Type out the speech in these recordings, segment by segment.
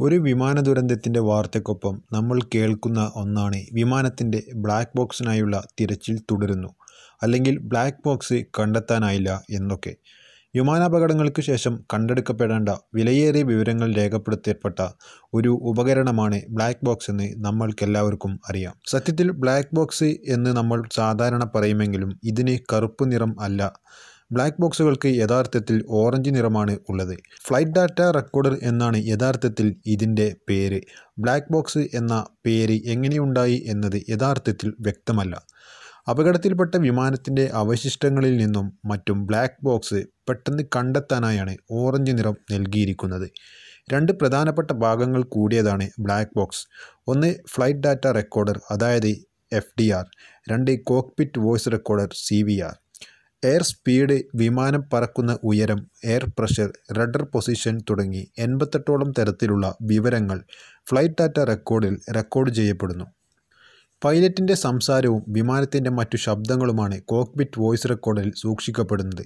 ഒരു വിമാന ദുരന്തത്തിന്റെ വാർത്തയ്ക്കൊപ്പം നമ്മൾ കേൾക്കുന്ന ഒന്നാണ് വിമാനത്തിന്റെ ബ്ലാക്ക് ബോക്സിനായുള്ള തിരച്ചിൽ തുടരുന്നു അല്ലെങ്കിൽ ബ്ലാക്ക് ബോക്സ് കണ്ടെത്താനായില്ല എന്നൊക്കെ. വിമാനാപകടങ്ങൾക്ക് ശേഷം കണ്ടെടുക്കപ്പെടേണ്ട വിലയേറിയ വിവരങ്ങൾ രേഖപ്പെടുത്തപ്പെട്ട ഒരു ഉപകരണമാണ് ബ്ലാക്ക് ബോക്സ് എന്ന് നമ്മൾക്കെല്ലാവർക്കും അറിയാം. സത്യത്തിൽ ബ്ലാക്ക് ബോക്സ് എന്ന് നമ്മൾ സാധാരണ പറയുമെങ്കിലും ഇതിന് കറുപ്പ് നിറം അല്ല. ബ്ലാക്ക് ബോക്സുകൾക്ക് യഥാർത്ഥത്തിൽ ഓറഞ്ച് നിറമാണ് ഉള്ളത്. ഫ്ലൈറ്റ് ഡാറ്റ റെക്കോർഡർ എന്നാണ് യഥാർത്ഥത്തിൽ ഇതിന്റെ പേര്. ബ്ലാക്ക് ബോക്സ് എന്ന പേര് എങ്ങനെയുണ്ടായി എന്നത് യഥാർത്ഥത്തിൽ വ്യക്തമല്ല. അപകടത്തിൽപ്പെട്ട വിമാനത്തിന്റെ അവശിഷ്ടങ്ങളിൽ നിന്നും മറ്റും ബ്ലാക്ക് ബോക്സ് പെട്ടെന്ന് കണ്ടെത്താനായാണ് ഓറഞ്ച് നിറം നൽകിയിരിക്കുന്നത്. രണ്ട് പ്രധാനപ്പെട്ട ഭാഗങ്ങൾ കൂടിയതാണ് ബ്ലാക്ക് ബോക്സ്. ഒന്ന് ഫ്ലൈറ്റ് ഡാറ്റ റെക്കോർഡർ അതായത് എഫ് ഡി ആർ. രണ്ട് cockpit voice recorder C V R. Air speed വിമാനം പറക്കുന്ന ഉയരം എയർ പ്രഷർ റഡർ പൊസിഷൻ തുടങ്ങി എൺപത്തെട്ടോളം തരത്തിലുള്ള വിവരങ്ങൾ ഫ്ലൈറ്റ് ഡാറ്റ റെക്കോർഡിൽ റെക്കോർഡ് ചെയ്യപ്പെടുന്നു. പൈലറ്റിന്റെ സംസാരവും വിമാനത്തിന്റെ മറ്റു ശബ്ദങ്ങളുമാണ് കോക്പിറ്റ് വോയിസ് റെക്കോർഡിൽ സൂക്ഷിക്കപ്പെടുന്നത്.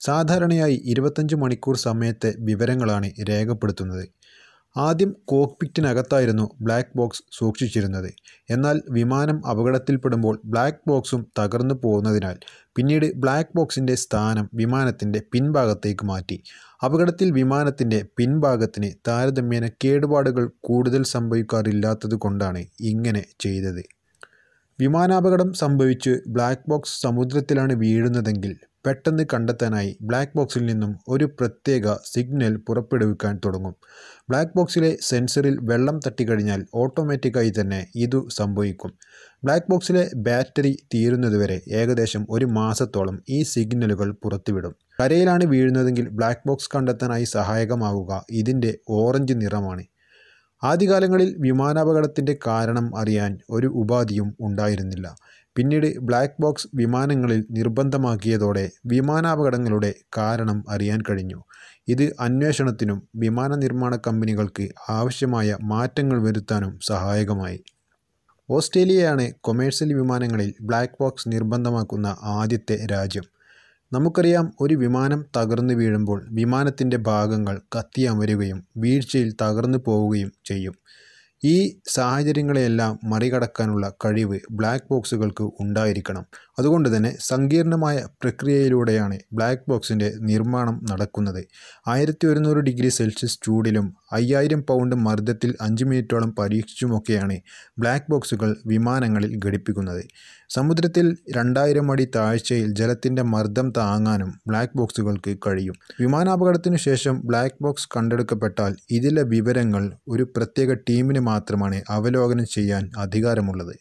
സാധാരണയായി ഇരുപത്തഞ്ച് മണിക്കൂർ സമയത്തെ വിവരങ്ങളാണ് രേഖപ്പെടുത്തുന്നത്. ആദ്യം കോക്പിറ്റിനകത്തായിരുന്നു ബ്ലാക്ക് ബോക്സ് സൂക്ഷിച്ചിരുന്നത്. എന്നാൽ വിമാനം അപകടത്തിൽപ്പെടുമ്പോൾ ബ്ലാക്ക് ബോക്സും തകർന്നു പോകുന്നതിനാൽ പിന്നീട് ബ്ലാക്ക് ബോക്സിന്റെ സ്ഥാനം വിമാനത്തിന്റെ പിൻഭാഗത്തേക്ക് മാറ്റി. അപകടത്തിൽ വിമാനത്തിന്റെ പിൻഭാഗത്തിന് താരതമ്യേന കേടുപാടുകൾ കൂടുതൽ സംഭവിക്കാറില്ലാത്തത് കൊണ്ടാണ് ഇങ്ങനെ ചെയ്തത്. വിമാനാപകടം സംഭവിച്ച് ബ്ലാക്ക് ബോക്സ് സമുദ്രത്തിലാണ് വീഴുന്നതെങ്കിൽ പെട്ടെന്ന് കണ്ടെത്താനായി ബ്ലാക്ക് ബോക്സിൽ നിന്നും ഒരു പ്രത്യേക സിഗ്നൽ പുറപ്പെടുവിക്കാൻ തുടങ്ങും. ബ്ലാക്ക് ബോക്സിലെ സെൻസറിൽ വെള്ളം തട്ടിക്കഴിഞ്ഞാൽ ഓട്ടോമാറ്റിക്കായി തന്നെ ഇതു സംഭവിക്കും. ബ്ലാക്ക് ബോക്സിലെ ബാറ്ററി തീരുന്നതുവരെ ഏകദേശം ഒരു മാസത്തോളം ഈ സിഗ്നലുകൾ പുറത്തുവിടും. കരയിലാണ് വീഴുന്നതെങ്കിൽ ബ്ലാക്ക് ബോക്സ് കണ്ടെത്താനായി സഹായകമാവുക ഇതിന്റെ ഓറഞ്ച് നിറമാണ്. ആദ്യകാലങ്ങളിൽ വിമാനാപകടത്തിന്റെ കാരണം അറിയാൻ ഒരു ഉപാധിയും ഉണ്ടായിരുന്നില്ല. പിന്നീട് ബ്ലാക്ക് ബോക്സ് വിമാനങ്ങളിൽ നിർബന്ധമാക്കിയതോടെ വിമാനാപകടങ്ങളുടെ കാരണം അറിയാൻ കഴിഞ്ഞു. ഇത് അന്വേഷണത്തിനും വിമാന നിർമ്മാണ കമ്പനികൾക്ക് ആവശ്യമായ മാറ്റങ്ങൾ വരുത്താനും സഹായകമായി. ഓസ്ട്രേലിയയാണ് കൊമേഴ്സ്യൽ വിമാനങ്ങളിൽ ബ്ലാക്ക് ബോക്സ് നിർബന്ധമാക്കുന്ന ആദ്യത്തെ രാജ്യം. നമുക്കറിയാം ഒരു വിമാനം തകർന്നു വീഴുമ്പോൾ വിമാനത്തിന്റെ ഭാഗങ്ങൾ കത്തിയമരുകയും വീഴ്ചയിൽ തകർന്നു പോവുകയും ചെയ്യും. ഈ സാഹചര്യങ്ങളെയെല്ലാം മറികടക്കാനുള്ള കഴിവ് ബ്ലാക്ക് ബോക്സുകൾക്ക് ഉണ്ടായിരിക്കണം. അതുകൊണ്ട് തന്നെ സങ്കീർണമായ പ്രക്രിയയിലൂടെയാണ് ബ്ലാക്ക് ബോക്സിന്റെ നിർമ്മാണം നടക്കുന്നത്. ആയിരത്തി ഒരുന്നൂറ് ഡിഗ്രി സെൽഷ്യസ് ചൂടിലും അയ്യായിരം പൗണ്ട് മർദ്ദത്തിൽ അഞ്ച് മിനിറ്റോളം പരീക്ഷിച്ചുമൊക്കെയാണ് ബ്ലാക്ക് ബോക്സുകൾ വിമാനങ്ങളിൽ ഘടിപ്പിക്കുന്നത്. സമുദ്രത്തിൽ രണ്ടായിരം അടി താഴ്ചയിൽ ജലത്തിന്റെ മർദ്ദം താങ്ങാനും ബ്ലാക്ക് ബോക്സുകൾക്ക് കഴിയും. വിമാനാപകടത്തിനു ശേഷം ബ്ലാക്ക് ബോക്സ് കണ്ടെടുക്കപ്പെട്ടാൽ ഇതിലെ വിവരങ്ങൾ ഒരു പ്രത്യേക ടീമിന് മാത്രമാണ് അവലോകനം ചെയ്യാൻ അധികാരമുള്ളത്.